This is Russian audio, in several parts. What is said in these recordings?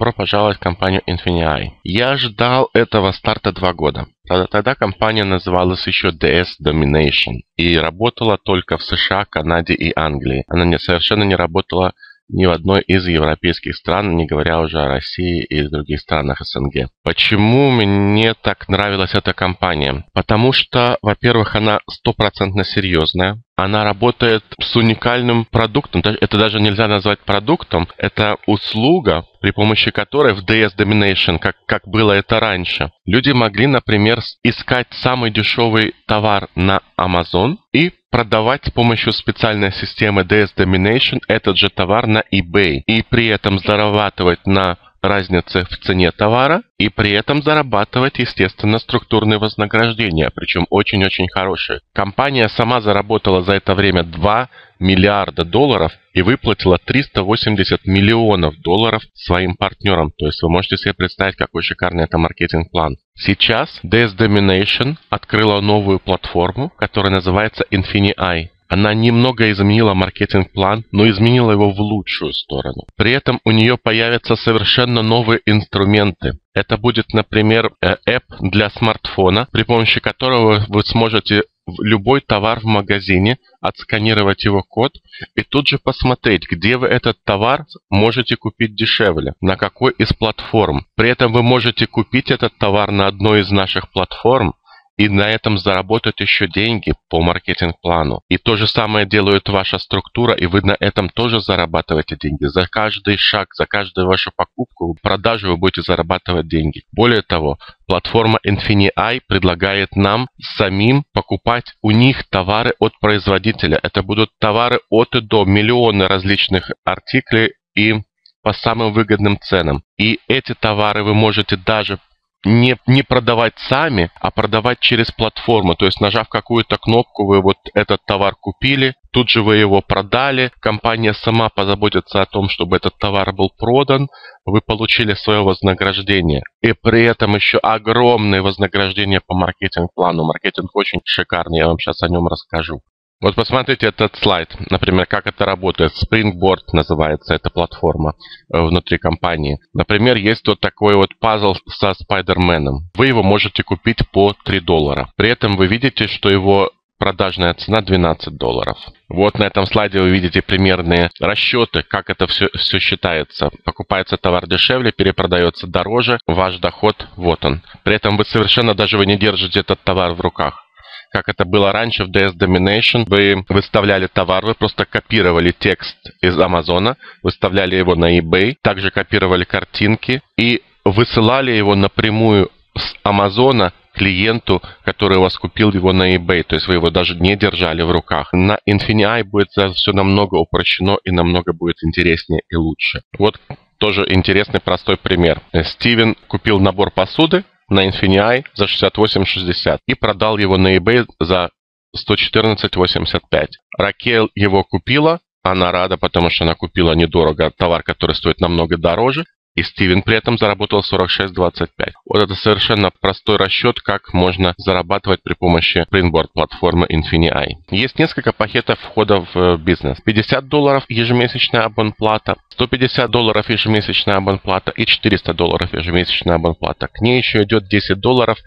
Добро пожаловать в компанию Infinii. Я ждал этого старта два года. Правда, тогда компания называлась еще DS Domination и работала только в США, Канаде и Англии. Она не, совершенно не работала ни в одной из европейских стран, не говоря уже о России и других странах СНГ. Почему мне так нравилась эта компания? Потому что, во-первых, она стопроцентно серьезная, она работает с уникальным продуктом. Это даже нельзя назвать продуктом. Это услуга, при помощи которой в DS Domination, как, как было это раньше, люди могли, например, искать самый дешевый товар на Amazon и продавать с помощью специальной системы DS Domination этот же товар на eBay и при этом зарабатывать на разницы в цене товара и при этом зарабатывать, естественно, структурные вознаграждения, причем очень-очень хорошие. Компания сама заработала за это время 2 миллиарда долларов и выплатила 380 миллионов долларов своим партнерам. То есть вы можете себе представить, какой шикарный это маркетинг-план. Сейчас DS Domination открыла новую платформу, которая называется Infinii. Она немного изменила маркетинг-план, но изменила его в лучшую сторону. При этом у нее появятся совершенно новые инструменты. Это будет, например, app э, для смартфона, при помощи которого вы сможете любой товар в магазине, отсканировать его код и тут же посмотреть, где вы этот товар можете купить дешевле, на какой из платформ. При этом вы можете купить этот товар на одной из наших платформ, и на этом заработать еще деньги по маркетинг-плану. И то же самое делает ваша структура, и вы на этом тоже зарабатываете деньги. За каждый шаг, за каждую вашу покупку, продажу вы будете зарабатывать деньги. Более того, платформа Infinii предлагает нам самим покупать у них товары от производителя. Это будут товары от и до, миллионы различных артиклей и по самым выгодным ценам. И эти товары вы можете даже не, не продавать сами, а продавать через платформу. То есть, нажав какую-то кнопку, вы вот этот товар купили, тут же вы его продали, компания сама позаботится о том, чтобы этот товар был продан, вы получили свое вознаграждение. И при этом еще огромное вознаграждение по маркетинг-плану. Маркетинг очень шикарный, я вам сейчас о нем расскажу. Вот посмотрите этот слайд, например, как это работает. Springboard называется эта платформа э, внутри компании. Например, есть вот такой вот пазл со Спайдерменом. Вы его можете купить по 3 доллара. При этом вы видите, что его продажная цена 12 долларов. Вот на этом слайде вы видите примерные расчеты, как это все, все считается. Покупается товар дешевле, перепродается дороже, ваш доход вот он. При этом вы совершенно даже вы не держите этот товар в руках как это было раньше в DS Domination, вы выставляли товар, вы просто копировали текст из Амазона, выставляли его на eBay, также копировали картинки и высылали его напрямую с Амазона клиенту, который у вас купил его на eBay, то есть вы его даже не держали в руках. На Infinii будет все намного упрощено и намного будет интереснее и лучше. Вот тоже интересный простой пример. Стивен купил набор посуды, на Infinii за 68,60 и продал его на eBay за 114,85. Ракел его купила, она рада, потому что она купила недорого товар, который стоит намного дороже. И Стивен при этом заработал 46.25. Вот это совершенно простой расчет, как можно зарабатывать при помощи Printboard платформы Infinii. Есть несколько пакетов входа в бизнес. 50 долларов ежемесячная абонплата, 150 долларов ежемесячная абонплата и 400 долларов ежемесячная абонплата. К ней еще идет 10 долларов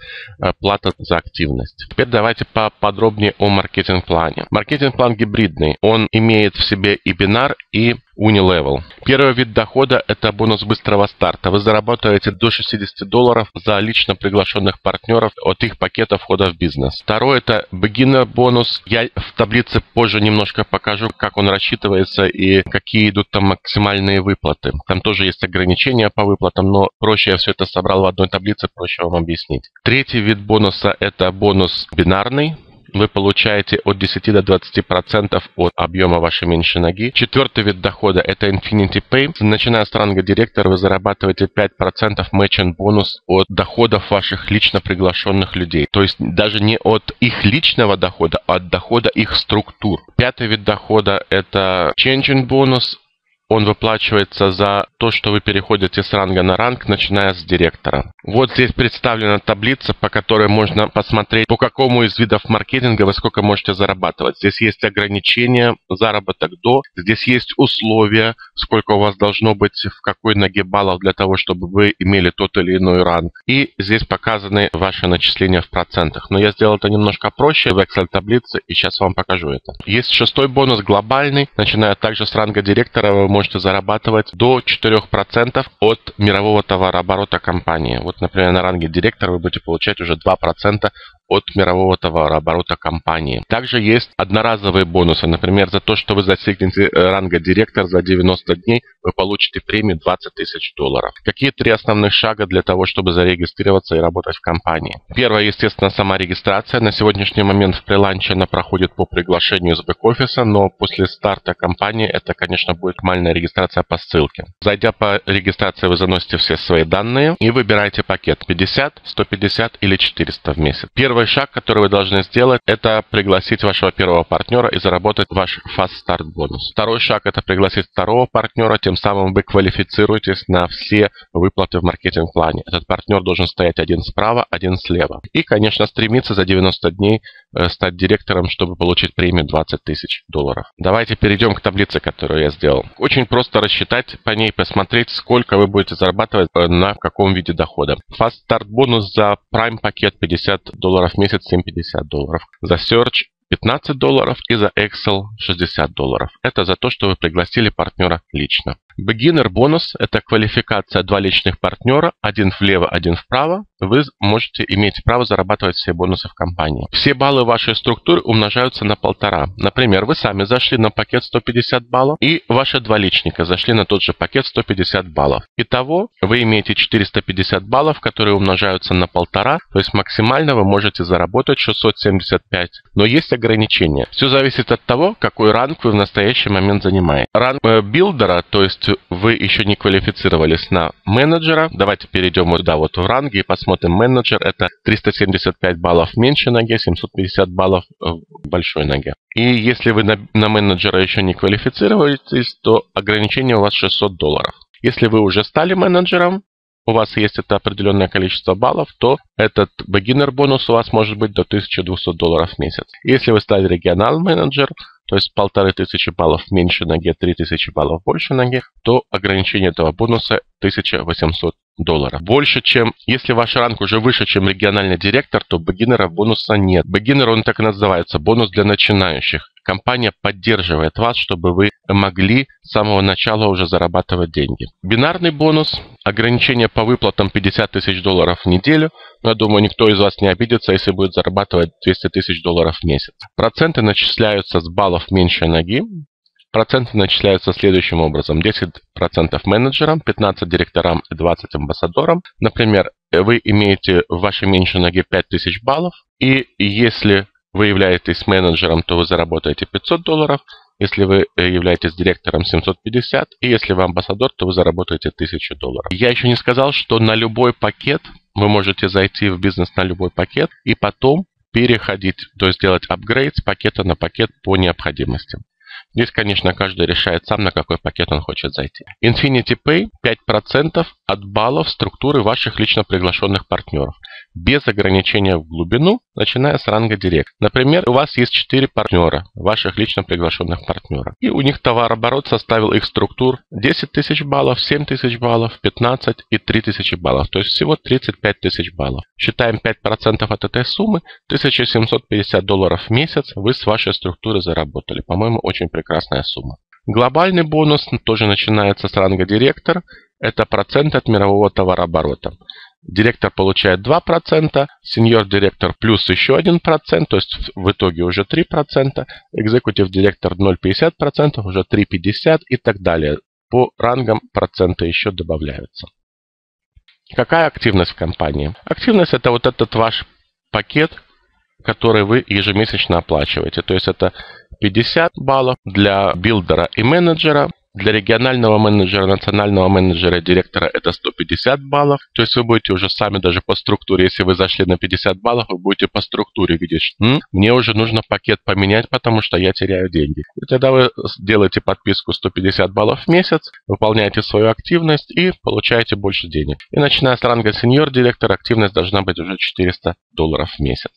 э, плата за активность. Теперь давайте поподробнее о маркетинг-плане. Маркетинг-план гибридный. Он имеет в себе и бинар, и Unilevel. Первый вид дохода – это бонус быстрого старта. Вы зарабатываете до 60 долларов за лично приглашенных партнеров от их пакета входа в бизнес. Второй – это beginner бонус. Я в таблице позже немножко покажу, как он рассчитывается и какие идут там максимальные выплаты. Там тоже есть ограничения по выплатам, но проще я все это собрал в одной таблице, проще вам объяснить. Третий вид бонуса – это бонус бинарный вы получаете от 10 до 20% от объема вашей меньшей ноги. Четвертый вид дохода – это Infinity Pay. Начиная с ранга директора, вы зарабатываете 5% matching бонус от доходов ваших лично приглашенных людей. То есть даже не от их личного дохода, а от дохода их структур. Пятый вид дохода – это changing бонус он выплачивается за то, что вы переходите с ранга на ранг, начиная с директора. Вот здесь представлена таблица, по которой можно посмотреть, по какому из видов маркетинга вы сколько можете зарабатывать. Здесь есть ограничения, заработок до, здесь есть условия, сколько у вас должно быть в какой ноге баллов для того, чтобы вы имели тот или иной ранг. И здесь показаны ваши начисления в процентах. Но я сделал это немножко проще в Excel таблице и сейчас вам покажу это. Есть шестой бонус глобальный. Начиная также с ранга директора вы можете зарабатывать до 4% от мирового товарооборота компании. Вот, например, на ранге директора вы будете получать уже 2% от мирового товарооборота компании. Также есть одноразовые бонусы. Например, за то, что вы достигнете э, ранга директор за 90 дней, вы получите премию 20 тысяч долларов. Какие три основных шага для того, чтобы зарегистрироваться и работать в компании? Первое, естественно, сама регистрация. На сегодняшний момент в приланче она проходит по приглашению из бэк-офиса, но после старта компании это, конечно, будет нормальная регистрация по ссылке. Зайдя по регистрации, вы заносите все свои данные и выбираете пакет 50, 150 или 400 в месяц. Первый Первый шаг, который вы должны сделать, это пригласить вашего первого партнера и заработать ваш Fast Start бонус. Второй шаг – это пригласить второго партнера, тем самым вы квалифицируетесь на все выплаты в маркетинг-плане. Этот партнер должен стоять один справа, один слева. И, конечно, стремиться за 90 дней э, стать директором, чтобы получить премию 20 тысяч долларов. Давайте перейдем к таблице, которую я сделал. Очень просто рассчитать по ней, посмотреть, сколько вы будете зарабатывать э, на каком виде дохода. Fast Start бонус за Prime пакет 50 долларов долларов в месяц 7,50 долларов. За Search 15 долларов и за Excel 60 долларов. Это за то, что вы пригласили партнера лично. Beginner бонус – это квалификация два личных партнера, один влево, один вправо. Вы можете иметь право зарабатывать все бонусы в компании. Все баллы вашей структуры умножаются на полтора. Например, вы сами зашли на пакет 150 баллов, и ваши два личника зашли на тот же пакет 150 баллов. Итого вы имеете 450 баллов, которые умножаются на полтора, то есть максимально вы можете заработать 675. Но есть ограничения. Все зависит от того, какой ранг вы в настоящий момент занимаете. Ранг э, builder а, то есть вы еще не квалифицировались на менеджера, давайте перейдем вот сюда вот в ранги и посмотрим. Менеджер это 375 баллов в меньшей ноге, 750 баллов в большой ноге. И если вы на, на менеджера еще не квалифицируетесь, то ограничение у вас 600 долларов. Если вы уже стали менеджером, у вас есть это определенное количество баллов, то этот beginner бонус у вас может быть до 1200 долларов в месяц. Если вы стали regional manager, то есть полторы тысячи баллов меньше ноге, три тысячи баллов больше ноге, то ограничение этого бонуса 1800 долларов. Больше, чем... Если ваш ранг уже выше, чем региональный директор, то бегинера бонуса нет. Бегинер, он так и называется, бонус для начинающих. Компания поддерживает вас, чтобы вы могли с самого начала уже зарабатывать деньги. Бинарный бонус, ограничение по выплатам 50 тысяч долларов в неделю. Но я думаю, никто из вас не обидится, если будет зарабатывать 200 тысяч долларов в месяц. Проценты начисляются с баллов меньшей ноги. Проценты начисляются следующим образом. 10% менеджерам, 15 директорам и 20 амбассадорам. Например, вы имеете в вашей меньшей ноге 5000 баллов. И если вы являетесь менеджером, то вы заработаете 500 долларов. Если вы э, являетесь директором 750, и если вы амбассадор, то вы заработаете 1000 долларов. Я еще не сказал, что на любой пакет вы можете зайти в бизнес на любой пакет и потом переходить, то есть делать апгрейд с пакета на пакет по необходимости. Здесь, конечно, каждый решает сам, на какой пакет он хочет зайти. Infinity Pay 5% от баллов структуры ваших лично приглашенных партнеров без ограничения в глубину, начиная с ранга директ. Например, у вас есть 4 партнера, ваших лично приглашенных партнеров. И у них товарооборот составил их структур 10 тысяч баллов, 7 тысяч баллов, 15 и 3 тысячи баллов. То есть всего 35 тысяч баллов. Считаем 5% от этой суммы, 1750 долларов в месяц вы с вашей структуры заработали. По-моему, очень прекрасная сумма. Глобальный бонус тоже начинается с ранга директор. Это процент от мирового товарооборота. Директор получает 2%, сеньор-директор плюс еще 1%, то есть в итоге уже 3%, экзекутив директор 0,50%, уже 3,50% и так далее. По рангам проценты еще добавляются. Какая активность в компании? Активность это вот этот ваш пакет, который вы ежемесячно оплачиваете. То есть это 50 баллов для builder а и менеджера, Для регионального менеджера, национального менеджера, директора это 150 баллов. То есть вы будете уже сами даже по структуре, если вы зашли на 50 баллов, вы будете по структуре видеть, М? мне уже нужно пакет поменять, потому что я теряю деньги. И тогда вы делаете подписку 150 баллов в месяц, выполняете свою активность и получаете больше денег. И начиная с ранга senior director, активность должна быть уже 400 долларов в месяц.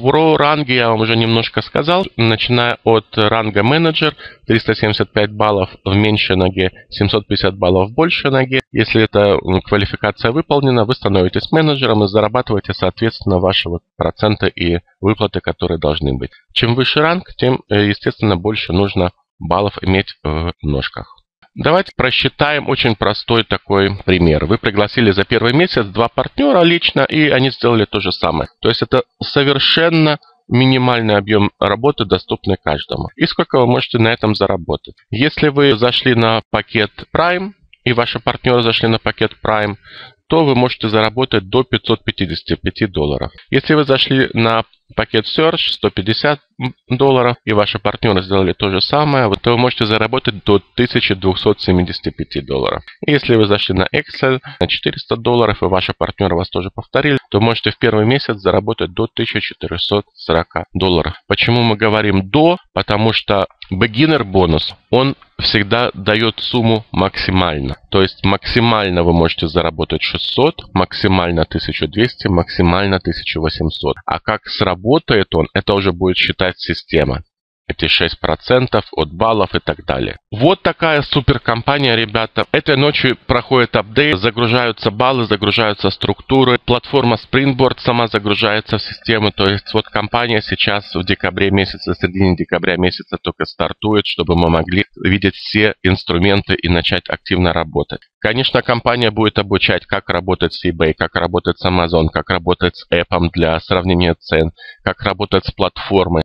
Про ранги я вам уже немножко сказал. Начиная от ранга менеджер, 375 баллов в меньшей ноге, 750 баллов в большей ноге. Если эта квалификация выполнена, вы становитесь менеджером и зарабатываете, соответственно, ваши вот проценты и выплаты, которые должны быть. Чем выше ранг, тем, э, естественно, больше нужно баллов иметь в ножках. Давайте просчитаем очень простой такой пример. Вы пригласили за первый месяц два партнера лично, и они сделали то же самое. То есть это совершенно минимальный объем работы, доступный каждому. И сколько вы можете на этом заработать. Если вы зашли на пакет Prime, и ваши партнеры зашли на пакет Prime, то вы можете заработать до 555 долларов. Если вы зашли на пакет Search 150 долларов, и ваши партнеры сделали то же самое, то вы можете заработать до 1275 долларов. Если вы зашли на Excel на 400 долларов, и ваши партнеры вас тоже повторили, то можете в первый месяц заработать до 1440 долларов. Почему мы говорим до? Потому что beginner бонус, он всегда дает сумму максимально. То есть максимально вы можете заработать 600, максимально 1200, максимально 1800. А как сработает он, это уже будет считать система эти 6% от баллов и так далее. Вот такая суперкомпания, ребята. Этой ночью проходит апдейт, загружаются баллы, загружаются структуры. Платформа Springboard сама загружается в систему. То есть вот компания сейчас в декабре месяце, в середине декабря месяца только стартует, чтобы мы могли видеть все инструменты и начать активно работать. Конечно, компания будет обучать, как работать с eBay, как работать с Amazon, как работать с App для сравнения цен, как работать с платформой.